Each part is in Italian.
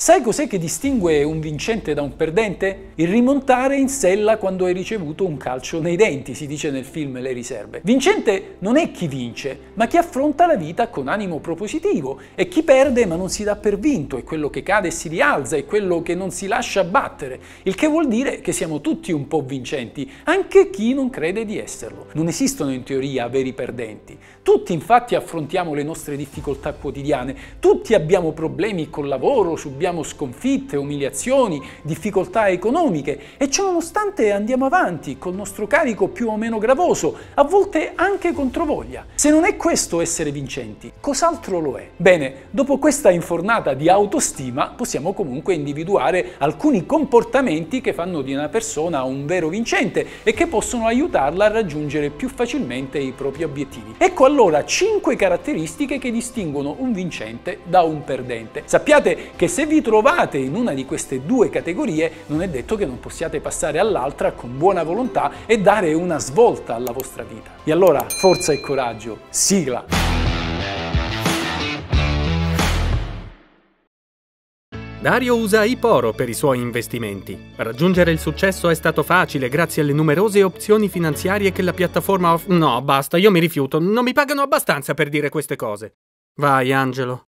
Sai cos'è che distingue un vincente da un perdente? Il rimontare in sella quando hai ricevuto un calcio nei denti, si dice nel film Le riserve. Vincente non è chi vince, ma chi affronta la vita con animo propositivo. E chi perde ma non si dà per vinto, è quello che cade e si rialza, è quello che non si lascia battere. Il che vuol dire che siamo tutti un po' vincenti, anche chi non crede di esserlo. Non esistono in teoria veri perdenti. Tutti infatti affrontiamo le nostre difficoltà quotidiane, tutti abbiamo problemi col lavoro, subiamo subiamo sconfitte, umiliazioni, difficoltà economiche e ciononostante andiamo avanti col nostro carico più o meno gravoso, a volte anche controvoglia. Se non è questo essere vincenti, cos'altro lo è? Bene, dopo questa infornata di autostima possiamo comunque individuare alcuni comportamenti che fanno di una persona un vero vincente e che possono aiutarla a raggiungere più facilmente i propri obiettivi. Ecco allora 5 caratteristiche che distinguono un vincente da un perdente. Sappiate che se vi trovate in una di queste due categorie, non è detto che non possiate passare all'altra con buona volontà e dare una svolta alla vostra vita. E allora, forza e coraggio, sigla! Dario usa Iporo per i suoi investimenti. Raggiungere il successo è stato facile grazie alle numerose opzioni finanziarie che la piattaforma offre. No, basta, io mi rifiuto, non mi pagano abbastanza per dire queste cose. Vai, Angelo.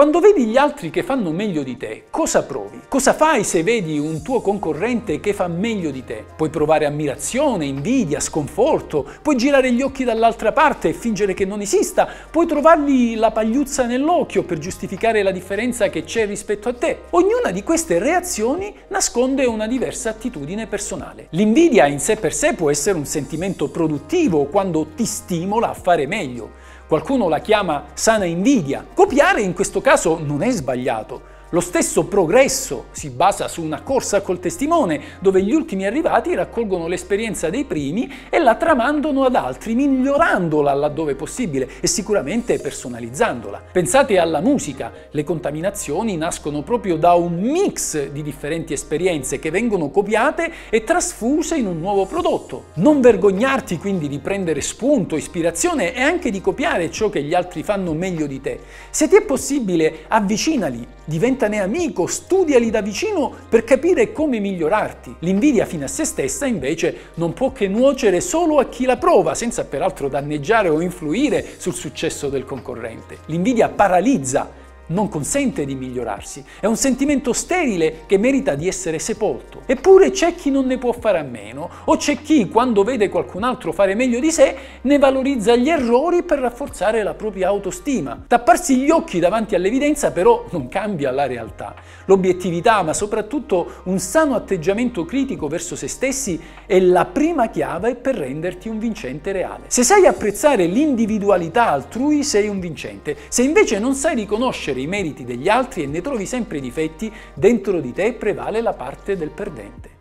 Quando vedi gli altri che fanno meglio di te, cosa provi? Cosa fai se vedi un tuo concorrente che fa meglio di te? Puoi provare ammirazione, invidia, sconforto, puoi girare gli occhi dall'altra parte e fingere che non esista, puoi trovargli la pagliuzza nell'occhio per giustificare la differenza che c'è rispetto a te. Ognuna di queste reazioni nasconde una diversa attitudine personale. L'invidia in sé per sé può essere un sentimento produttivo quando ti stimola a fare meglio. Qualcuno la chiama sana invidia. Copiare in questo caso non è sbagliato, lo stesso progresso si basa su una corsa col testimone, dove gli ultimi arrivati raccolgono l'esperienza dei primi e la tramandano ad altri, migliorandola laddove possibile e sicuramente personalizzandola. Pensate alla musica, le contaminazioni nascono proprio da un mix di differenti esperienze che vengono copiate e trasfuse in un nuovo prodotto. Non vergognarti quindi di prendere spunto, ispirazione e anche di copiare ciò che gli altri fanno meglio di te. Se ti è possibile, avvicinali, diventa diventane amico, studiali da vicino per capire come migliorarti. L'invidia fino a se stessa invece non può che nuocere solo a chi la prova, senza peraltro danneggiare o influire sul successo del concorrente. L'invidia paralizza non consente di migliorarsi, è un sentimento sterile che merita di essere sepolto. Eppure c'è chi non ne può fare a meno, o c'è chi, quando vede qualcun altro fare meglio di sé, ne valorizza gli errori per rafforzare la propria autostima. Tapparsi gli occhi davanti all'evidenza però non cambia la realtà. L'obiettività, ma soprattutto un sano atteggiamento critico verso se stessi, è la prima chiave per renderti un vincente reale. Se sai apprezzare l'individualità altrui, sei un vincente. Se invece non sai riconoscere i meriti degli altri e ne trovi sempre i difetti, dentro di te prevale la parte del perdente.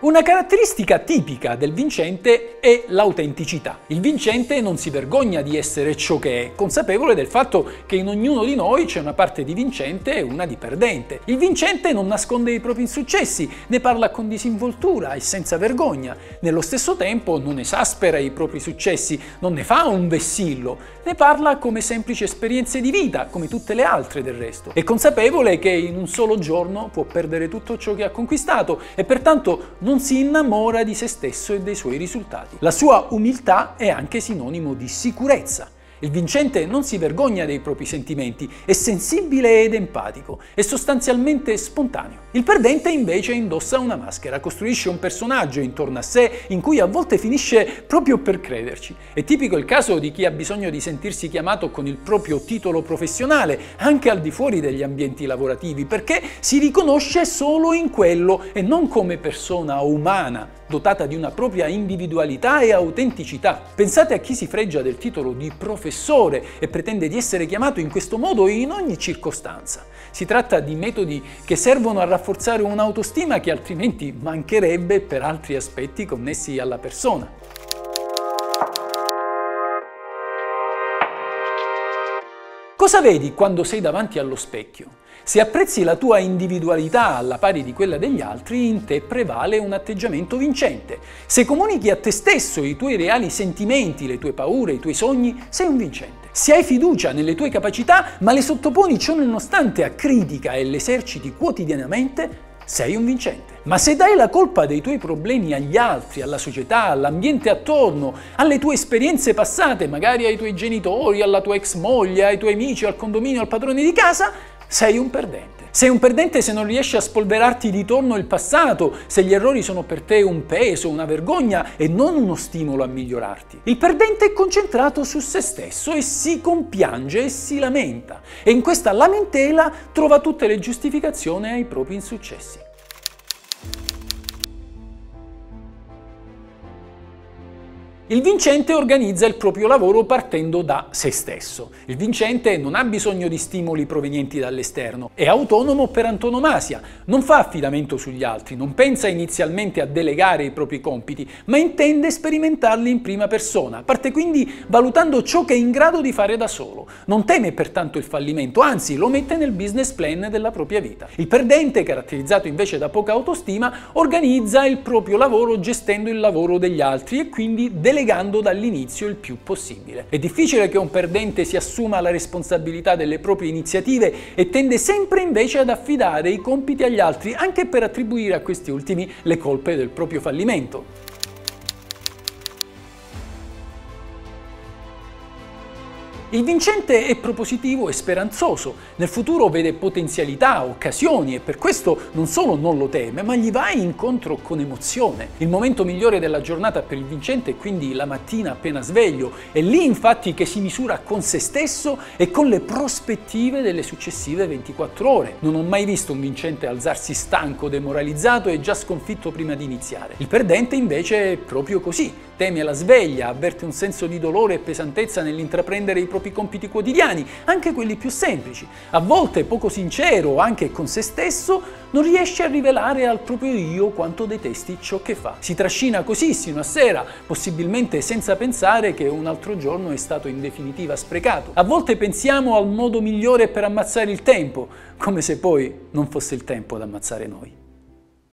Una caratteristica tipica del vincente è l'autenticità. Il vincente non si vergogna di essere ciò che è, consapevole del fatto che in ognuno di noi c'è una parte di vincente e una di perdente. Il vincente non nasconde i propri insuccessi, ne parla con disinvoltura e senza vergogna. Nello stesso tempo non esaspera i propri successi, non ne fa un vessillo, ne parla come semplici esperienze di vita, come tutte le altre del resto. È consapevole che in un solo giorno può perdere tutto ciò che ha conquistato e pertanto non non si innamora di se stesso e dei suoi risultati. La sua umiltà è anche sinonimo di sicurezza. Il vincente non si vergogna dei propri sentimenti, è sensibile ed empatico, è sostanzialmente spontaneo. Il perdente invece indossa una maschera, costruisce un personaggio intorno a sé in cui a volte finisce proprio per crederci. È tipico il caso di chi ha bisogno di sentirsi chiamato con il proprio titolo professionale, anche al di fuori degli ambienti lavorativi, perché si riconosce solo in quello e non come persona umana, dotata di una propria individualità e autenticità. Pensate a chi si freggia del titolo di professore e pretende di essere chiamato in questo modo in ogni circostanza. Si tratta di metodi che servono a rafforzare un'autostima che altrimenti mancherebbe per altri aspetti connessi alla persona. Cosa vedi quando sei davanti allo specchio? Se apprezzi la tua individualità alla pari di quella degli altri, in te prevale un atteggiamento vincente. Se comunichi a te stesso i tuoi reali sentimenti, le tue paure, i tuoi sogni, sei un vincente. Se hai fiducia nelle tue capacità, ma le sottoponi ciò nonostante a critica e le eserciti quotidianamente, sei un vincente. Ma se dai la colpa dei tuoi problemi agli altri, alla società, all'ambiente attorno, alle tue esperienze passate, magari ai tuoi genitori, alla tua ex moglie, ai tuoi amici, al condominio, al padrone di casa, sei un perdente. Sei un perdente se non riesci a spolverarti di torno il passato, se gli errori sono per te un peso, una vergogna e non uno stimolo a migliorarti. Il perdente è concentrato su se stesso e si compiange e si lamenta e in questa lamentela trova tutte le giustificazioni ai propri insuccessi. Il vincente organizza il proprio lavoro partendo da se stesso. Il vincente non ha bisogno di stimoli provenienti dall'esterno, è autonomo per antonomasia, non fa affidamento sugli altri, non pensa inizialmente a delegare i propri compiti, ma intende sperimentarli in prima persona, parte quindi valutando ciò che è in grado di fare da solo. Non teme pertanto il fallimento, anzi lo mette nel business plan della propria vita. Il perdente, caratterizzato invece da poca autostima, organizza il proprio lavoro gestendo il lavoro degli altri e quindi delegando delegando dall'inizio il più possibile. È difficile che un perdente si assuma la responsabilità delle proprie iniziative e tende sempre invece ad affidare i compiti agli altri, anche per attribuire a questi ultimi le colpe del proprio fallimento. Il vincente è propositivo e speranzoso, nel futuro vede potenzialità, occasioni e per questo non solo non lo teme, ma gli va incontro con emozione. Il momento migliore della giornata per il vincente è quindi la mattina appena sveglio, è lì infatti che si misura con se stesso e con le prospettive delle successive 24 ore. Non ho mai visto un vincente alzarsi stanco, demoralizzato e già sconfitto prima di iniziare. Il perdente invece è proprio così, teme la sveglia, avverte un senso di dolore e pesantezza nell'intraprendere i propri compiti quotidiani, anche quelli più semplici. A volte, poco sincero, anche con se stesso, non riesce a rivelare al proprio io quanto detesti ciò che fa. Si trascina così sino a sera, possibilmente senza pensare che un altro giorno è stato in definitiva sprecato. A volte pensiamo al modo migliore per ammazzare il tempo, come se poi non fosse il tempo ad ammazzare noi.